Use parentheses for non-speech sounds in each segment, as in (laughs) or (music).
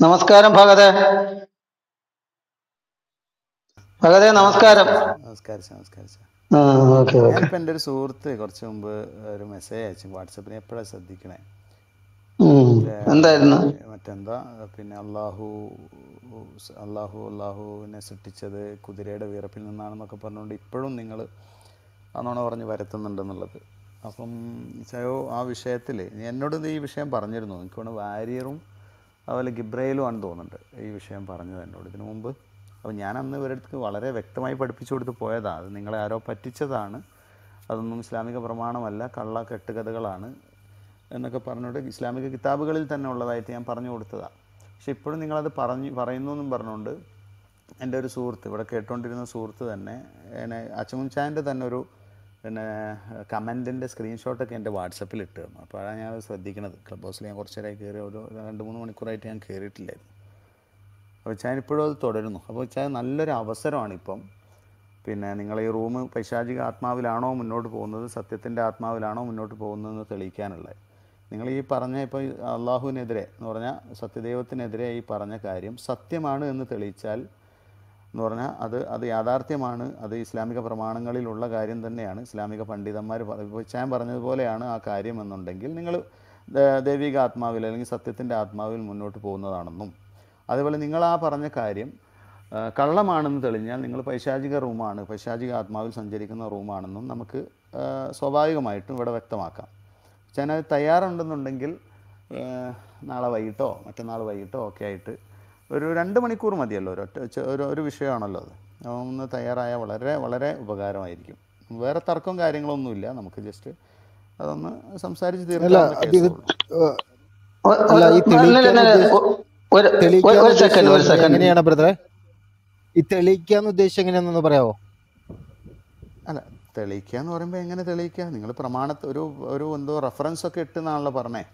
നമസ്കാരം ഭഗതേ. ഭഗതേ നമസ്കാരം. നമസ്കാരം നമസ്കാരം ഞാനിപ്പോൾ എന്റെ ഒരു സുഹൃത്ത് കുറച്ച് മുമ്പ് ഒരു മെസ്സേജ് അയച്ചു. വാട്സപ്പിൽ എപ്പോഴാണ് ശ്രദ്ധിക്കണേ? എന്തായിരുന്നു? മറ്റെന്താ? പിന്നെ അള്ളാഹു അള്ളാഹു അള്ളാഹുവിനെ സൃഷ്ടിച്ചത് കുതിരയുടെ വീറപ്പിൽ നിന്നാണെന്നൊക്കെ പറഞ്ഞുകൊണ്ട് ഇപ്പോഴും നിങ്ങൾ അന്നോണ പറഞ്ഞ് വരത്തുന്നുണ്ടെന്നുള്ളത്. അപ്പം ചയോ ആ വിഷയത്തിൽ എന്നോട് ഈ വിഷയം പറഞ്ഞിരുന്നു. എനിക്ക് തോന്നുന്നു വാരിയറും അതുപോലെ ഗിബ്രയിലും ആണ് തോന്നുന്നുണ്ട്. ഈ വിഷയം പറഞ്ഞത് എന്നോട്. ഇതിനു മുമ്പ് അപ്പോൾ ഞാൻ അന്ന് ഇവരുടെ അടുത്ത് വളരെ വ്യക്തമായി പഠിപ്പിച്ചു കൊടുത്ത് പോയതാണ് അത് നിങ്ങളെ ആരോ പറ്റിച്ചതാണ്. അതൊന്നും ഇസ്ലാമിക പ്രമാണമല്ല കള്ള കെട്ടുകഥകളാണ് എന്നൊക്കെ പറഞ്ഞുകൊണ്ട് ഇസ്ലാമിക കിതാബുകളിൽ തന്നെ ഉള്ളതായിട്ട് ഞാൻ പറഞ്ഞു കൊടുത്തതാണ് പക്ഷെ ഇപ്പോഴും നിങ്ങളത് പറഞ്ഞു പറയുന്നു എന്നും പറഞ്ഞുകൊണ്ട് എന്റെ ഒരു സുഹൃത്ത് ഇവിടെ കേട്ടുകൊണ്ടിരുന്ന സുഹൃത്ത് തന്നെ എന്നെ അച്ചമുൻചാന്റെ തന്നെ ഒരു പിന്നെ കമന്റിന്റെ സ്ക്രീൻഷോട്ടൊക്കെ എന്റെ വാട്സപ്പിൽ ഇട്ട് തന്നു. അപ്പോൾ അതാണ് ഞാൻ ശ്രദ്ധിക്കുന്നത് ക്ലബ് ഹൗസിൽ ഞാൻ കുറച്ച് നേരമായി കയറി ഒരു രണ്ട് മൂന്ന് മണിക്കൂറായിട്ട് ഞാൻ കയറിയിട്ടില്ലായിരുന്നു. അപ്പോൾ ഞാൻ ഇപ്പോഴും അത് തുടരുന്നു. അപ്പോൾ ചായ നല്ലൊരു അവസരമാണിപ്പം പിന്നെ നിങ്ങൾ ഈ റൂം പൈശാചിക ആത്മാവിലാണോ മുന്നോട്ട് പോകുന്നത്? സത്യത്തിന്റെ ആത്മാവിലാണോ മുന്നോട്ട് പോകുന്നതെന്ന് തെളിയിക്കാനുള്ളത്. നിങ്ങൾ ഈ പറഞ്ഞ ഇപ്പോൾ അള്ളാഹുവിനെതിരെ എന്ന് പറഞ്ഞാൽ സത്യദൈവത്തിനെതിരെ ഈ പറഞ്ഞ കാര്യം സത്യമാണ് എന്ന് തെളിയിച്ചാൽ എന്ന് പറഞ്ഞാൽ അത് അത് യാഥാർത്ഥ്യമാണ് അത് ഇസ്ലാമിക പ്രമാണങ്ങളിലുള്ള കാര്യം തന്നെയാണ്. ഇസ്ലാമിക പണ്ഡിതന്മാർ ഞാൻ പറഞ്ഞതുപോലെയാണ് ആ കാര്യം എന്നുണ്ടെങ്കിൽ നിങ്ങൾ ദൈവിക ആത്മാവിൽ അല്ലെങ്കിൽ സത്യത്തിന്റെ ആത്മാവിൽ മുന്നോട്ട് പോകുന്നതാണെന്നും. അതേപോലെ നിങ്ങൾ ആ പറഞ്ഞ കാര്യം കള്ളമാണെന്ന് തെളിഞ്ഞാൽ നിങ്ങൾ പൈശാചിക റൂമാണ് പൈശാചിക ആത്മാവിൽ സഞ്ചരിക്കുന്ന റൂമാണെന്നും നമുക്ക് സ്വാഭാവികമായിട്ടും ഇവിടെ വ്യക്തമാക്കാം. ഞാൻ തയ്യാറുണ്ടെന്നുണ്ടെങ്കിൽ നാളെ വൈകിട്ടോ മറ്റന്നാൾ വൈകിട്ടോ ഒക്കെ ആയിട്ട് ഒരു രണ്ട് മണിക്കൂർ മതിയല്ലോ ഒരൊറ്റ ഒരു ഒരു വിഷയമാണല്ലോ അത്. ഒന്ന് തയ്യാറായാൽ വളരെ വളരെ ഉപകാരമായിരിക്കും. വേറെ തർക്കവും കാര്യങ്ങളൊന്നുമില്ല നമുക്ക് ജസ്റ്റ് അതൊന്ന് സംസാരിച്ച് എങ്ങനെയാണ് ബ്രദറെ? ഈ തെളിയിക്കാന്ന് ഉദ്ദേശിച്ച എങ്ങനെയാണെന്ന് പറയാവോ? അല്ല തെളിയിക്കുക എന്ന് പറയുമ്പോൾ എങ്ങനെ തെളിയിക്കുക? നിങ്ങൾ പ്രമാണത്ത് ഒരു ഒരു എന്തോ റെഫറൻസ് ഒക്കെ ഇട്ടെന്നാണല്ലോ പറഞ്ഞേ.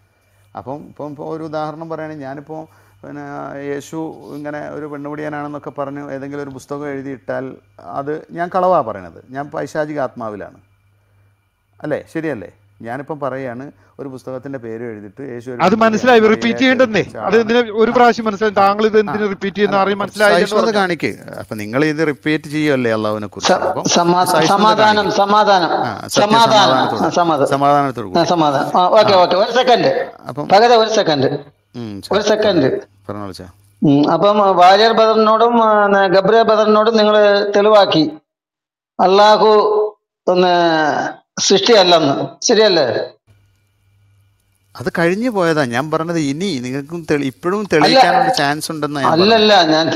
അപ്പം ഇപ്പം ഇപ്പോൾ ഒരു ഉദാഹരണം പറയുകയാണെങ്കിൽ ഞാനിപ്പോൾ പിന്നെ യേശു ഇങ്ങനെ ഒരു പെണ്ണുപിടിയാനാണെന്നൊക്കെ പറഞ്ഞു ഏതെങ്കിലും ഒരു പുസ്തകം എഴുതിയിട്ടാൽ അത് ഞാൻ കളവാണ് പറയണത്. ഞാൻ പൈശാചിക ആത്മാവിലാണ്. അല്ലേ? ശരിയല്ലേ? ഞാനിപ്പം പറയുകയാണ് ഒരു പുസ്തകത്തിന്റെ പേര് എഴുതിട്ട് യേശു അത് മനസ്സിലായി. റിപ്പീറ്റ് ചെയ്യണ്ടെന്നേ. അത്. ഒരു പ്രാവശ്യം മനസ്സിലായി. താങ്കൾ ഇത് എന്തിനു റിപ്പീറ്റ് ചെയ്യുന്ന സഹിഷ്ണുത കാണിക്ക്. അപ്പൊ നിങ്ങൾ ഇത് റിപ്പീറ്റ് ചെയ്യുമല്ലേ അള്ളാഹുവിനെ കുറിച്ച്? സമാ- സമാധാനം സമാധാനം. സമാധാനം. സമാധാനം. സമാധാനത്തോടു സമാധാനം. ഒരു സെക്കൻഡ് അപ്പം ഭഗത ഒരു സെക്കൻഡ് ഒരു സെക്കൻഡ് അപ്പം വാര്യർ ബദറിനോടും ഗബ്രിയ ബദറിനോടും നിങ്ങൾ തെളിവാക്കി. അള്ളാഹു ഒന്ന് സൃഷ്ടിയല്ലെന്ന്. ശരിയല്ലേ? അത് കഴിഞ്ഞു പോയതാ. ഞാൻ പറഞ്ഞത് ഇനി നിങ്ങൾക്കും ഇപ്പോഴും തെളിയിക്കാനുള്ള ചാൻസ് ഉണ്ടെന്ന് അല്ലല്ല ഞാൻ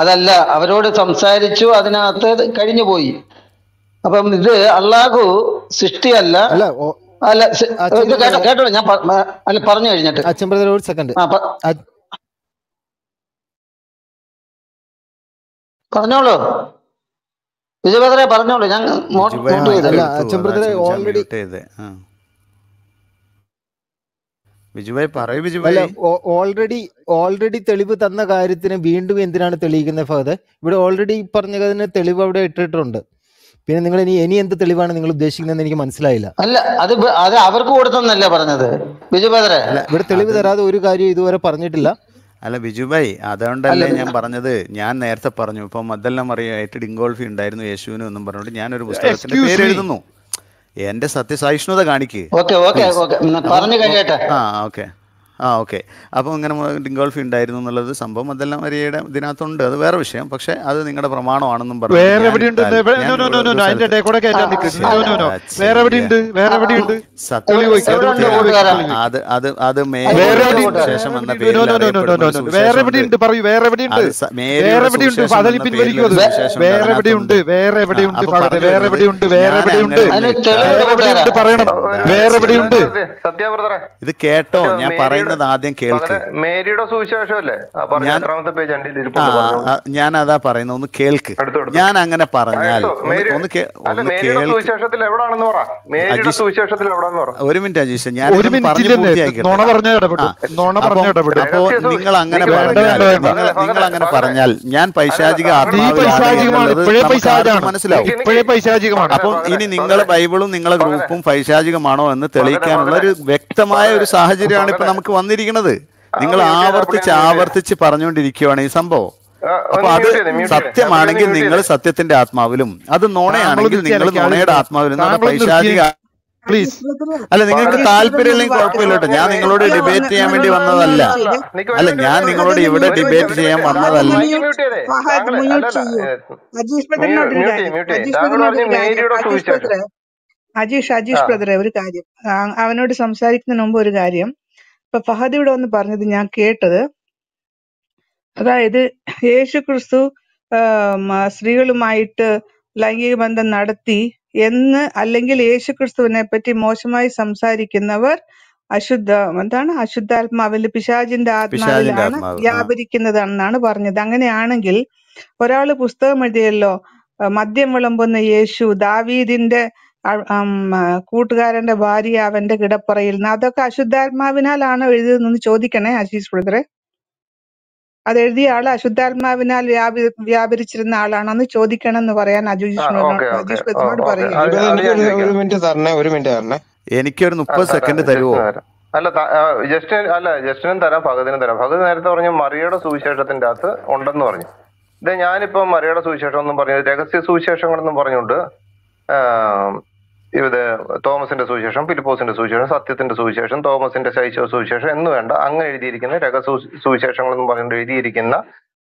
അതല്ല. അവരോട് സംസാരിച്ചു അതിനകത്ത് കഴിഞ്ഞു പോയി. അപ്പം ഇത് അള്ളാഹു സൃഷ്ടിയല്ല. അല്ല കേട്ടോ കേട്ടോ ഞാൻ അല്ല പറഞ്ഞു കഴിഞ്ഞിട്ട്. അച്ഛൻ ബ്രദർ ഒരു സെക്കൻഡ് ആ പ- പറഞ്ഞോളൂ. വിജയഭദ്രെ പറഞ്ഞോളൂ. ഞാൻ അച്ഛൻ ബ്രദറെ അല്ല ഓൾറെഡി ഓൾറെഡി തെളിവ് തന്ന കാര്യത്തിന് വീണ്ടും എന്തിനാണ് തെളിയിക്കുന്നത് ഫഹദ്? ഇവിടെ ഓൾറെഡി പറഞ്ഞതിന് തെളിവ് അവിടെ ഇട്ടിട്ടുണ്ട്. പിന്നെ നിങ്ങൾ ഇനി ഇനി എന്ത് തെളിവാണ് നിങ്ങൾ ഉദ്ദേശിക്കുന്നതെന്ന് എനിക്ക് മനസ്സിലായില്ല. അല്ല അത് അത് അവർക്ക് കൊടുത്തെന്നല്ല പറഞ്ഞത്? ബിജു ഇവിടെ തെളിവ് തരാതെ ഒരു കാര്യം ഇതുവരെ പറഞ്ഞിട്ടില്ല. അല്ല ബിജുഭായ് അതുകൊണ്ടല്ലേ ഞാൻ പറഞ്ഞത്. ഞാൻ നേരത്തെ പറഞ്ഞു ഇപ്പം മദ്ദല്ല മറിയായിട്ട് ഡിങ്കോൾഫി ഉണ്ടായിരുന്നു യേശുവിനും എന്നും പറഞ്ഞുകൊണ്ട് ഞാനൊരു പുസ്തകത്തിന്റെ Excuse പേര്. എഴുതുന്നു എന്റെ സത്യസഹിഷ്ണുത കാണിക്ക്. ഓക്കെ ഓക്കെ ഓക്കെ പറഞ്ഞു കഴിയട്ടെ ആ ഓക്കെ ആ ഓക്കെ. അപ്പോൾ ഇങ്ങനെ ഡിങ്കോൾഫി ഉണ്ടായിരുന്നു എന്നുള്ളത് സംഭവം. അതെല്ലാം മരിയയുടെ ഇതിനകത്തുണ്ട്. അത് വേറെ വിഷയം. പക്ഷേ അത് നിങ്ങളുടെ പ്രമാണമാണെന്നും പറഞ്ഞു. വേറെ എവിടെയുണ്ട്? No no no no no. കൂടെ കയറ്റാൻ നിൽക്കുന്നു നോ നോ നോ. വേറെ എവിടെയുണ്ട്? വേറെ എവിടെയുണ്ട്. അത് അത് അത് വേറെ എവിടെയുണ്ട്? ശേഷം വന്ന വേറെ എവിടെയുണ്ട്? പറയൂ. (laughs) വേറെ എവിടെയുണ്ട്? വേറെ എവിടെയുണ്ട്? വേറെ എവിടെയുണ്ട്? വേറെ എവിടെയുണ്ട്? വേറെ എവിടെയുണ്ട്? വേറെ എവിടെയുണ്ട്? വേറെ പറയണം. വേറെ എവിടെയുണ്ട്? ഇത് കേട്ടോ. ഞാൻ മേരിയുടെ- പറയുന്നത് ആദ്യം കേൾക്ക്. ഞാൻ- അതാ പറയുന്നത് ഒന്ന് കേൾക്ക്. ഞാൻ അങ്ങനെ പറഞ്ഞാൽ ഒന്ന് ഒരു മിനിറ്റ് അജീഷ് ഞാൻ അപ്പോ നിങ്ങൾ അങ്ങനെ നിങ്ങൾ പറഞ്ഞാൽ അങ്ങനെ പറഞ്ഞാൽ ഞാൻ പൈശാചിക മനസ്സിലാവും. അപ്പൊ അപ്പം ഇനി നിങ്ങളെ ബൈബിളും നിങ്ങളെ ഗ്രൂപ്പും പൈശാചികമാണോ എന്ന് തെളിയിക്കാനുള്ള ഒരു വ്യക്തമായ ഒരു സാഹചര്യമാണ് ഇപ്പൊ നമുക്ക് വന്നിരിക്കുന്നത് നിങ്ങൾ ആവർത്തിച്ച്. ആവർത്തിച്ച് പറഞ്ഞുകൊണ്ടിരിക്കുകയാണ് ഈ സംഭവം. അപ്പൊ അത്. സത്യമാണെങ്കിൽ നിങ്ങൾ സത്യത്തിന്റെ ആത്മാവിലും അത് നോണയാണെങ്കിൽ നിങ്ങൾ നോണയുടെ ആത്മാവിലും. പൈശാചിക പ്ലീസ് അല്ല നിങ്ങൾക്ക് താല്പര്യം ഇല്ലെങ്കിൽ കുഴപ്പമില്ല കേട്ടോ. ഞാൻ നിങ്ങളോട് ഡിബേറ്റ് ചെയ്യാൻ വേണ്ടി വന്നതല്ല. അല്ല, ഞാൻ നിങ്ങളോട് ഇവിടെ ഡിബേറ്റ് ചെയ്യാൻ വന്നതല്ല. അജീഷ്. അജീഷ്. ബ്രദറെ ഒരു കാര്യം. അവനോട് സംസാരിക്കുന്നതിന് മുമ്പ് ഒരു കാര്യം. ഇപ്പൊ ഫഹദ് ഇവിടെ വന്ന് പറഞ്ഞത് ഞാൻ കേട്ടത്. അതായത് യേശു ക്രിസ്തു സ്ത്രീകളുമായിട്ട് ലൈംഗിക ബന്ധം നടത്തി എന്ന് അല്ലെങ്കിൽ യേശു ക്രിസ്തുവിനെ പറ്റി മോശമായി സംസാരിക്കുന്നവർ അശുദ്ധ എന്താണ്? അശുദ്ധാത്മാവിൽ പിശാചിന്റെ പിശാചിന്റെ ആത്മാവിലാണ് ആത്മാവ്. ആ. വ്യാപരിക്കുന്നതെന്നാണ് പറഞ്ഞത്. അങ്ങനെയാണെങ്കിൽ ഒരാൾ പുസ്തകം എഴുതിയല്ലോ മദ്യം വിളമ്പുന്ന യേശു ദാവീദിന്റെ കൂട്ടുകാരന്റെ ഭാര്യ അവന്റെ കിടപ്പറയിൽ നിന്ന് അതൊക്കെ അശുദ്ധാത്മാവിനാലാണോ എഴുതിയതെന്ന് ചോദിക്കണേ ആശീസ് ബ്രദറെ. അത് എഴുതിയ ആൾ അശുദ്ധാത്മാവിനാൽ വ്യാപി വ്യാപരിച്ചിരുന്ന ആളാണെന്ന് ചോദിക്കണം എന്ന് പറയാൻ ആ അജീഷ് ഓക്കെ ഓക്കെ. അജീഷ് ബ്രദറിനോട് പറയുക അത് അത് ഞാൻ ഒരു ഒരു മിനിറ്റ് തരണേ ഒരു മിനിറ്റ് തരണേ. എനിക്കൊരു ആ മുപ്പത് തരാം സെക്കൻഡ് തരുമോ തരാം. അല്ല ജസ്റ്റ് ആ, ജസ്റ്റിന് അല്ല ജസ്റ്റിനും തരാം ഭഗതിനും തരാം. ഭഗത് നേരത്തെ പറഞ്ഞു മറിയുടെ സുവിശേഷത്തിന്റെ അകത്ത് ഉണ്ടെന്ന് പറഞ്ഞു. ഇത് ഞാനിപ്പോ മറിയുടെ സുവിശേഷം എന്നും പറഞ്ഞു രഹസ്യ സുവിശേഷങ്ങളെന്നും പറഞ്ഞുകൊണ്ട് ഇത് തോമസിന്റെ സുവിശേഷം ഫിലിപ്പോസിന്റെ സുവിശേഷം സത്യത്തിന്റെ സുവിശേഷം തോമസിന്റെ ശൈശവ സുവിശേഷം എന്ന് വേണ്ട. അങ്ങനെ എഴുതിയിരിക്കുന്ന രഹസ്യ സുവിശേഷങ്ങൾ എന്ന് പറഞ്ഞുകൊണ്ട് എഴുതിയിരിക്കുന്ന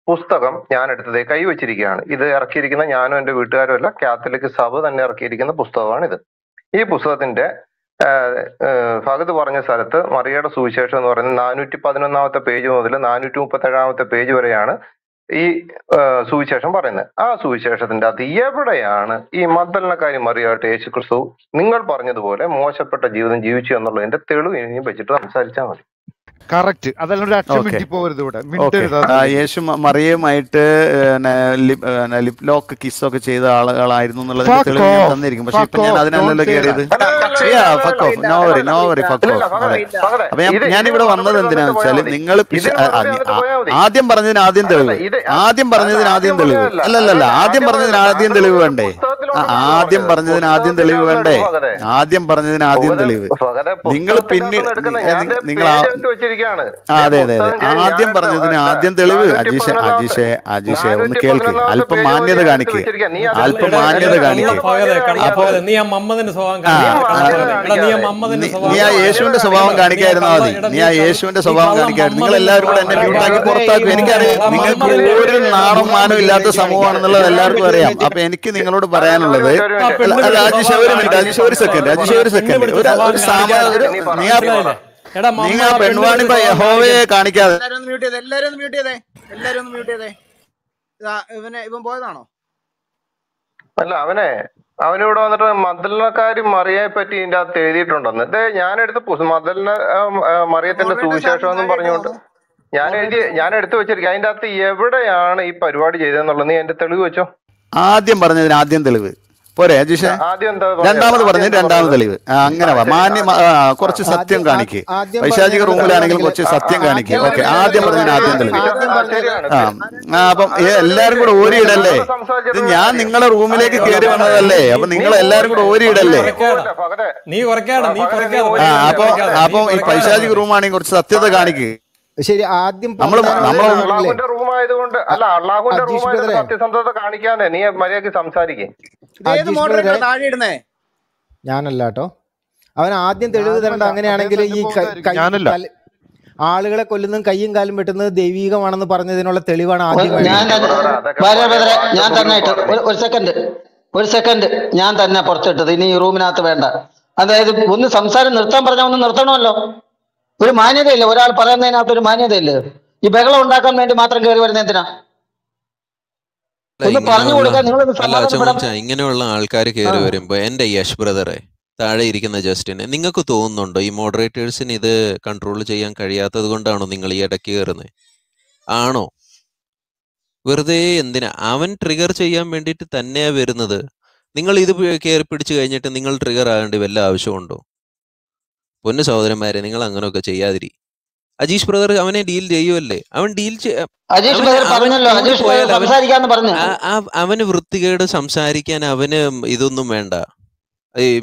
പുസ്തകം ഞാൻ എടുത്തത് കൈവച്ചിരിക്കുകയാണ് ഇത് ഇറക്കിയിരിക്കുന്ന ഞാനും എന്റെ വീട്ടുകാരും അല്ല കാത്തലിക് സഭ തന്നെ ഇറക്കിയിരിക്കുന്ന പുസ്തകമാണ് ഇത് ഈ പുസ്തകത്തിന്റെ ഭഗത് പറഞ്ഞ സ്ഥലത്ത് മറിയയുടെ സുവിശേഷം എന്ന് പറയുന്നത് നാനൂറ്റി പതിനൊന്നാമത്തെ പേജ് മുതൽ നാനൂറ്റി മുപ്പത്തി ഏഴാമത്തെ പേജ് വരെയാണ് ഈ സുവിശേഷം പറയുന്നത്. ആ സുവിശേഷത്തിന്റെ അത് എവിടെയാണ് ഈ മദ്ദലനക്കാരി മറിയായിട്ട് യേശു ക്രിസ്തു നിങ്ങൾ പറഞ്ഞതുപോലെ മോശപ്പെട്ട ജീവിതം ജീവിച്ചു എന്നുള്ളതിന്റെ തെളിവ് ഇനി വെച്ചിട്ട് സംസാരിച്ചാൽ മതി. കറക്റ്റ്. യേശു മറിയുമായിട്ട് ലിപ് ലോക്ക് കിസ് ഒക്കെ ചെയ്ത ആളുകളായിരുന്നു എന്നുള്ളതിന്റെ Fuck തെളിവ് ഞാൻ തന്നിരിക്കും. പക്ഷെ ഇപ്പൊ ഞാൻ. അതിനല്ലല്ലോ കയറിയത് no worry no worry fuck അപ്പൊ ഞാൻ ഇതിന് വന്നത് എന്തിനാന്ന് വെച്ചാൽ നിങ്ങൾ ആദ്യം പറഞ്ഞതിന് ആദ്യം തെളിവ്. ആദ്യം പറഞ്ഞതിന് ആദ്യം തെളിവ്. അല്ലല്ലല്ല അല്ലല്ല ആദ്യം പറഞ്ഞതിന് പറഞ്ഞത് ആദ്യം തെളിവ് വേണ്ടേ? ആദ്യം പറഞ്ഞത് പറഞ്ഞതിന് ആദ്യം തെളിവ് വേണ്ടേ? ആദ്യം പറഞ്ഞതിന് ആദ്യം തെളിവ്. നിങ്ങൾ പിന്നീട് നിങ്ങൾ അതെ അതെ അതെ. ആദ്യം പറഞ്ഞതിന് ആദ്യം തെളിവ്. അജീഷ് അജീഷെ അജീഷ് ഒന്ന് കേൾക്ക്. അല്പം മാന്യത മുതൽ എടുത്ത് കാണിക്ക്. വെച്ചിരിക്കുക നീ എടാ, അതിൽ അല്പം മാന്യത എടാ, കാണിക്ക്. കള്ള ഫഹദെ, കള്ള അപ്പൊ നീ ആ യേശുവിന്റെ സ്വഭാവം കാണിക്കായിരുന്നാ മതി. നീ ആ യേശുവിന്റെ സ്വഭാവം കാണിക്കായിരുന്നു. നിങ്ങൾ എല്ലാവരും കൂടെ എന്നെ മ്യൂട്ടാക്കി പുറത്താക്കും എനിക്കറിയാം നിങ്ങൾക്ക് ഒരു നാണം മാനം ഇല്ലാത്ത സമൂഹമാണെന്നുള്ളത് എല്ലാവർക്കും അറിയാം. അപ്പൊ എനിക്ക് നിങ്ങളോട് പറയാനുള്ളത് മിനിറ്റ്, ഒരു മിനിറ്റ്. ഒരു സെക്കൻഡ് അജീഷ് ഒരു സെക്കൻഡ്. ഒരു ഒരു സാമാ ഒരു നീ ആ യഹോവയെ കാണിക്കാതെ. എല്ലാരും ഒന്ന് മ്യൂട്ട് ചെയ്തേ എല്ലാരും ഒന്ന് മ്യൂട്ട് ചെയ്തേ എല്ലാരും മ്യൂട്ട് ചെയ്തേ. ഇതാ ഇവനെ ഇവൻ പോയതാണോ? അല്ല അവനെ അവനിവിടെ വന്നിട്ട് മദലിനക്കാരി മറിയെ പറ്റി ഇതിന്റെ അകത്ത് എഴുതിയിട്ടുണ്ടെന്ന്. ഇത് ഞാനെടുത്ത് മദലിന് മറിയത്തിന്റെ സുവിശേഷം എന്നും പറഞ്ഞുകൊണ്ട് ഞാൻ എഴുതി ഞാൻ എടുത്തു വെച്ചിരിക്കും. അതിന്റെ അകത്ത് എവിടെയാണ് ഈ പരിപാടി ചെയ്തതെന്നുള്ളത്? നീ എന്റെ തെളിവ് വെച്ചോ. ആദ്യം പറഞ്ഞതിന് ആദ്യം തെളിവ്. പോരെ പറഞ്ഞത് രണ്ടാമത് പറഞ്ഞു രണ്ടാമത് തെളിവ്. അങ്ങനെ മാന്യ കുറച്ച് സത്യം കാണിക്കേ. പറഞ്ഞതിന് റൂമിലാണെങ്കിൽ കുറച്ച് സത്യം കാണിക്കേ. ഓക്കെ ആദ്യം പറഞ്ഞു ആദ്യം തെളിവ്. ആ അപ്പം എല്ലാരും കൂടെ ഓരിയിടല്ലേ? ഇത് ഞാൻ നിങ്ങളെ റൂമിലേക്ക് കയറി വന്നതല്ലേ? അപ്പൊ നിങ്ങൾ എല്ലാരും കൂടെ ഓരിയിടല്ലേ? ആ അപ്പൊ അപ്പൊ ഈ പൈശാചിക റൂം റൂമാണെങ്കിൽ കുറച്ച് സത്യത കാണിക്ക്. ശരി ആദ്യം നമ്മൾ അല്ല പറഞ്ഞത് അത് നമ്മൾ ആണല്ലേ റൂം ആയതുകൊണ്ട് അല്ല അള്ളാഹുന്റെ റൂം അജീഷ് ആയതുകൊണ്ട് ബ്രദറെ. സത്യസന്ധത കാണിക്കാതെ നീ മര്യാദയ്ക്ക് സംസാരിക്കേ. ഞാനല്ല കേട്ടോ. അവൻ ആദ്യം തെളിവ് തരേണ്ട അങ്ങനെയാണെങ്കിൽ ഈ ആളുകളെ കൊല്ലുന്നതും കയ്യും കാലും വെട്ടുന്നത് ദൈവീകമാണെന്ന് പറഞ്ഞതിനുള്ള തെളിവാണ് ആദ്യം ഞാൻ തന്നെ ഒരു സെക്കൻഡ്. ഒരു സെക്കൻഡ്. ഞാൻ തന്നെ പുറത്തിട്ടത്. ഇനി ഈ റൂമിനകത്ത് വേണ്ട. അതായത് ഒന്ന് സംസാരം നിർത്താൻ പറഞ്ഞാൽ ഒന്ന് നിർത്തണമല്ലോ. ഒരു മാന്യതയില്ല. ഒരാൾ പറയുന്നതിനകത്ത് ഒരു മാന്യതയില്ല. ഈ ബഹളം ഉണ്ടാക്കാൻ വേണ്ടി മാത്രം കയറി വരുന്ന എന്തിനാ? ഇങ്ങനെയുള്ള ആൾക്കാർ കയറി വരുമ്പോ എന്റെ യശ് ബ്രദറെ താഴെ ഇരിക്കുന്ന ജസ്റ്റിന് നിങ്ങൾക്ക് തോന്നുന്നുണ്ടോ ഈ മോഡറേറ്റേഴ്സിന് ഇത് കൺട്രോൾ ചെയ്യാൻ കഴിയാത്തത് കൊണ്ടാണോ നിങ്ങൾ ഈ ഇടയ്ക്ക് കയറുന്നത് ആണോ? വെറുതെ എന്തിനാ? അവൻ ട്രിഗർ ചെയ്യാൻ വേണ്ടിയിട്ട് തന്നെയാ വരുന്നത്. നിങ്ങൾ ഇത് കയറി പിടിച്ചു കഴിഞ്ഞിട്ട് നിങ്ങൾ ട്രിഗർ ആകേണ്ടി വല്ല ആവശ്യമുണ്ടോ? പൊന്നു സഹോദരന്മാരെ നിങ്ങൾ അങ്ങനെയൊക്കെ ചെയ്യാതിരി. അജീഷ് ബ്രദർ അവനെ ഡീൽ ചെയ്യുമല്ലേ അവൻ ഡീൽ അവന് വൃത്തികേട് സംസാരിക്കാൻ അവന് ഇതൊന്നും വേണ്ട. ഈ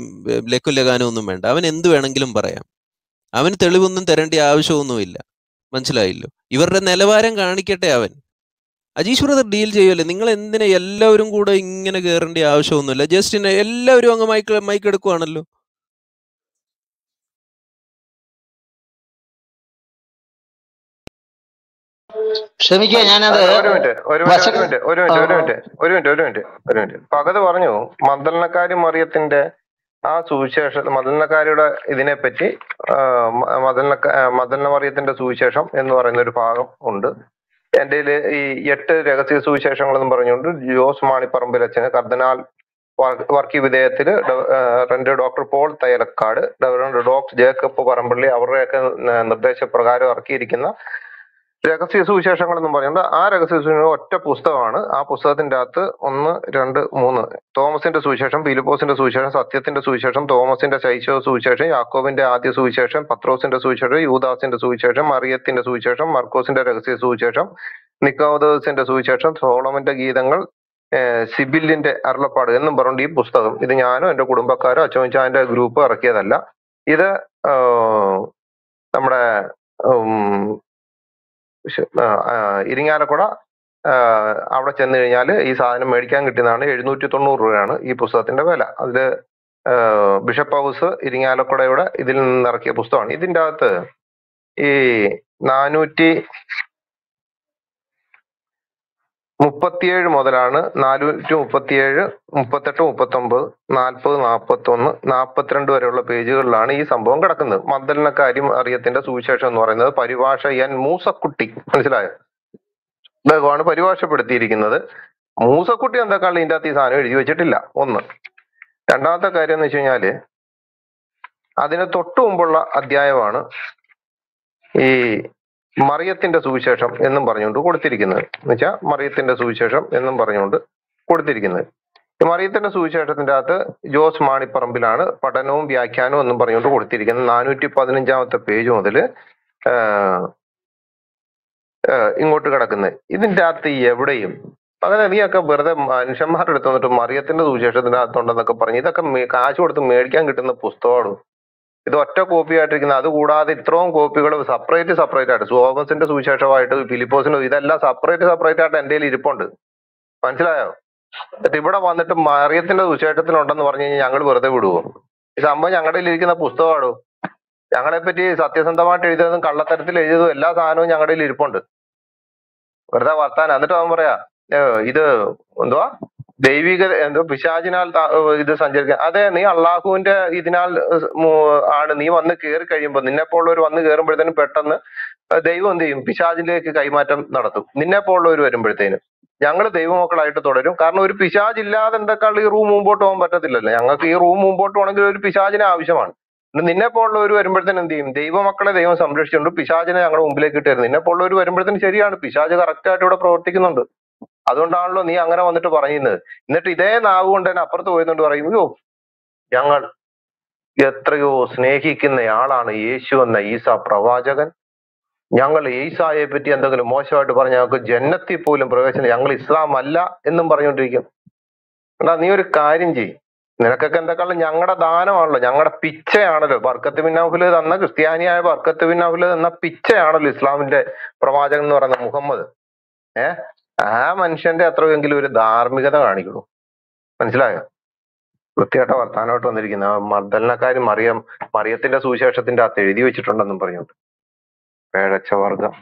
ലക്കുലകാനം ഒന്നും വേണ്ട. അവൻ എന്ത് വേണമെങ്കിലും പറയാം. അവന് തെളിവൊന്നും തരേണ്ട ആവശ്യമൊന്നുമില്ല. മനസ്സിലായില്ലോ? ഇവരുടെ നിലവാരം കാണിക്കട്ടെ അവൻ. അജീഷ് ബ്രദർ ഡീൽ ചെയ്യുമല്ലേ നിങ്ങൾ എന്തിനാ എല്ലാവരും കൂടെ ഇങ്ങനെ കയറേണ്ട ആവശ്യമൊന്നുമില്ല? ജസ്റ്റിന് എല്ലാവരും അങ്ങ് മൈക്ക് മൈക്ക് എടുക്കുവാണല്ലോ. ക്ഷമിക്കുക ഞാനത് ഒരു മിനിറ്റ് ഒരു മിനിറ്റ് ഒരു മിനിറ്റ് ഒരു മിനിറ്റ് ഒരു മിനിറ്റ് ഒരു മിനിറ്റ് ഒരു മിനിറ്റ് പകത് പറഞ്ഞു. മദലനക്കാരി മറിയത്തിന്റെ ആ സുവിശേഷം മദലനക്കാരിയുടെ ഇതിനെപ്പറ്റി പറ്റി മദലന മറിയത്തിന്റെ സുവിശേഷം എന്ന് പറയുന്ന ഒരു ഭാഗം ഉണ്ട്. എന്റെ ഈ എട്ട് രഹസ്യ സുവിശേഷങ്ങൾ എന്നും പറഞ്ഞുകൊണ്ട് ജോസ് മാണിപ്പറമ്പിൽ അച്ഛന് cardinal Varkey വിധേയത്തിൽ റെൻഡ് doctor Paul Thayyalakkad doctor doctor Jacob Parampally അവരുടെയൊക്കെ നിർദ്ദേശപ്രകാരം ഇറക്കിയിരിക്കുന്ന രഹസ്യ സുവിശേഷങ്ങൾ എന്നും പറയുന്നത് ആ രഹസ്യ സുവിശേഷം ഒറ്റ പുസ്തകമാണ്. ആ പുസ്തകത്തിന്റെ അകത്ത് ഒന്ന് രണ്ട് മൂന്ന്. തോമസിന്റെ സുവിശേഷം ഫിലിപ്പോസിന്റെ സുവിശേഷം സത്യത്തിന്റെ സുവിശേഷം തോമസിന്റെ ശൈശവ സുവിശേഷം യാക്കോബിന്റെ ആദ്യ സുവിശേഷം പത്രോസിന്റെ സുവിശേഷം യൂദാസിന്റെ സുവിശേഷം മറിയത്തിന്റെ സുവിശേഷം മർക്കോസിന്റെ രഹസ്യ സുവിശേഷം നിക്കോദോസിന്റെ സുവിശേഷം സോളമന്റെ ഗീതങ്ങൾ സിബില്ലിന്റെ അരുളപ്പാട് എന്നും പറഞ്ഞുകൊണ്ട് ഈ പുസ്തകം. ഇത് ഞാനും എന്റെ കുടുംബക്കാരോ അച്ചോമിച്ചാന്റെ ഗ്രൂപ്പ് ഇറക്കിയതല്ല. ഇത് നമ്മുടെ ഇരിങ്ങാലക്കുട അവിടെ ചെന്ന് കഴിഞ്ഞാൽ ഈ സാധനം മേടിക്കാൻ കിട്ടുന്നതാണ് എഴുന്നൂറ്റി തൊണ്ണൂറ് രൂപയാണ് ഈ പുസ്തകത്തിന്റെ വില. അതിൽ ബിഷപ്പ് ഹൗസ് ഇരിങ്ങാലക്കുടയുടെ ഇതിൽ നിന്ന് ഇറക്കിയ പുസ്തകമാണ്. ഇതിന്റെ അകത്ത് ഈ നാനൂറ്റി മുപ്പത്തിയേഴ് മുതലാണ് നാനൂറ്റി മുപ്പത്തിയേഴ് മുപ്പത്തെട്ട് മുപ്പത്തൊമ്പത് നാൽപ്പത് നാൽപ്പത്തി ഒന്ന് നാൽപ്പത്തിരണ്ട് വരെയുള്ള പേജുകളിലാണ് ഈ സംഭവം കിടക്കുന്നത്. മദ്ദലിനക്കാര്യം അറിയത്തിന്റെ സുവിശേഷം എന്ന് പറയുന്നത് പരിഭാഷ എൻ മൂസക്കുട്ടി. മനസ്സിലായോ? ഇദ്ദേഹമാണ് പരിഭാഷപ്പെടുത്തിയിരിക്കുന്നത്. മൂസക്കുട്ടി എന്തൊക്കെയാണ് ഇതിന്റെ അകത്ത് ഈ സാധനം എഴുതി വെച്ചിട്ടില്ല. ഒന്ന്. രണ്ടാമത്തെ കാര്യം എന്ന് വെച്ച് കഴിഞ്ഞാൽ അതിന് തൊട്ടു മുമ്പുള്ള അധ്യായമാണ് ഈ മറിയത്തിന്റെ സുവിശേഷം എന്നും പറഞ്ഞുകൊണ്ട് കൊടുത്തിരിക്കുന്നത്. എന്ന് വെച്ചാൽ മറിയത്തിന്റെ സുവിശേഷം എന്നും പറഞ്ഞുകൊണ്ട് കൊടുത്തിരിക്കുന്നത്. മറിയത്തിന്റെ സുവിശേഷത്തിന്റെ അകത്ത് ജോസ് മാണിപ്പറമ്പിലാണ് പഠനവും വ്യാഖ്യാനവും എന്നും പറഞ്ഞുകൊണ്ട് കൊടുത്തിരിക്കുന്നത്. നാനൂറ്റി പതിനഞ്ചാമത്തെ പേജ് മുതൽ ഇങ്ങോട്ട് കിടക്കുന്നത്. ഇതിന്റെ അകത്ത് എവിടെയും അങ്ങനെ നീയൊക്കെ വെറുതെ മനുഷ്യന്മാരുടെ അടുത്ത് വന്നിട്ട് മറിയത്തിന്റെ സുവിശേഷത്തിന്റെ അകത്തുണ്ടെന്നൊക്കെ പറഞ്ഞു ഇതൊക്കെ കാശ് കൊടുത്ത് മേടിക്കാൻ കിട്ടുന്ന പുസ്തകമാണ്? ഇത് ഒറ്റ കോപ്പി ആയിട്ടിരിക്കുന്നത്. അത് കൂടാതെ ഇത്രയും കോപ്പികൾ സെപ്പറേറ്റ് സെപ്പറേറ്റ് ആയിട്ട്. സോമസിന്റെ സുവിശേഷമായിട്ട് ഫിലിപ്പോസിന്റെ ഇതെല്ലാം സെപ്പറേറ്റ് സെപ്പറേറ്റ് ആയിട്ട് എന്റെ കയ്യിൽ ഇരിപ്പുണ്ട്. മനസ്സിലായോ? എന്നിട്ട് ഇവിടെ വന്നിട്ട് മറിയത്തിന്റെ സുവിശേഷത്തിലുണ്ടെന്ന് പറഞ്ഞു കഴിഞ്ഞാൽ ഞങ്ങൾ വെറുതെ വിടുവോ? ഈ സംഭവം ഞങ്ങളുടെ ഇരിക്കുന്ന പുസ്തകമാണോ ഞങ്ങളെ പറ്റി സത്യസന്ധമായിട്ട് എഴുതിയതും കള്ളത്തരത്തിൽ എഴുതിയതും എല്ലാ സാധനവും ഞങ്ങളുടെ ഇരിപ്പുണ്ട്. വെറുതെ വർത്താനം. എന്നിട്ട് അവൻ പറയാ ഇത് എന്തുവാ? ദൈവിക എന്തോ പിശാചിനാൽ ഇത് സഞ്ചരിക്കുക അതെ നീ അള്ളാഹുവിന്റെ ഇതിനാൽ ആണ്. നീ വന്ന് കയറി കഴിയുമ്പോൾ നിന്നെ പോലുള്ളവർ വന്ന് കയറുമ്പോഴത്തേനും പെട്ടെന്ന് ദൈവം എന്ത് ചെയ്യും? പിശാചിലേക്ക് കൈമാറ്റം നടത്തും. നിന്നെ പോലുള്ളവർ വരുമ്പോഴത്തേനും. ഞങ്ങൾ ദൈവമക്കളായിട്ട് തുടരും. കാരണം ഒരു പിശാജ് ഇല്ലാതെ എന്തൊക്കെ ഈ റൂം മുമ്പോട്ട് പോകാൻ പറ്റത്തില്ലല്ലോ. ഞങ്ങൾക്ക് ഈ റൂം മുമ്പോട്ട് പോകണമെങ്കിൽ ഒരു പിശാചിനെ ആവശ്യമാണ്. നിന്നെ പോലുള്ളവർ വരുമ്പോഴത്തേനും എന്ത് ചെയ്യും? ദൈവമക്കളെ ദൈവം സംരക്ഷിച്ചുകൊണ്ട് പിശാചിനെ ഞങ്ങളുടെ മുമ്പിലേക്ക് ഇട്ടായിരുന്നു നിന്നെ പോലുള്ളവർ വരുമ്പോഴത്തേനും ശരിയാണ്. പിശാജ് കറക്റ്റ് ആയിട്ട് ഇവിടെ പ്രവർത്തിക്കുന്നുണ്ട്. അതുകൊണ്ടാണല്ലോ നീ അങ്ങനെ വന്നിട്ട് പറയുന്നത്. എന്നിട്ട് ഇതേ നാവ് കൊണ്ട് തന്നെ അപ്പുറത്ത് പോയിരുന്നോണ്ട് പറയും അയ്യോ ഞങ്ങൾ എത്രയോ സ്നേഹിക്കുന്ന ആളാണ് യേശു എന്ന ഈസ പ്രവാചകൻ. ഞങ്ങൾ ഈസായെ പറ്റി എന്തെങ്കിലും മോശമായിട്ട് പറഞ്ഞ ഞങ്ങൾക്ക് ജന്നത്തിൽ പോലും പ്രവേശനം ഞങ്ങൾ ഇസ്ലാം അല്ല എന്നും പറഞ്ഞുകൊണ്ടിരിക്കും. എടാ നീ ഒരു കാര്യം ചെയ്യും. നിനക്കൊക്കെ എന്തൊക്കെയാണ് ഞങ്ങളുടെ ദാനമാണല്ലോ. ഞങ്ങളുടെ പിച്ചയാണല്ലോ. ബർക്കത്ത് ബിൻ നൗഫൽ തന്ന ക്രിസ്ത്യാനിയായ ബർക്കത്ത് ബിൻ നൗഫൽ തന്ന പിച്ചയാണല്ലോ ഇസ്ലാമിന്റെ പ്രവാചകൻ എന്ന് പറയുന്ന മുഹമ്മദ്. ഏഹ് ആ മനുഷ്യന്റെ അത്രയെങ്കിലും ഒരു ധാർമ്മികത കാണിക്കുന്നു മനസ്സിലായോ? വൃത്തിയായിട്ട് വർത്താനമായിട്ട് വന്നിരിക്കുന്ന. മർദ്ദനക്കാരി മറിയം മറിയത്തിന്റെ സുവിശേഷത്തിന്റെ അകത്ത് എഴുതി വെച്ചിട്ടുണ്ടെന്നും പറഞ്ഞുകൊണ്ട്. പേഴച്ച വർഗം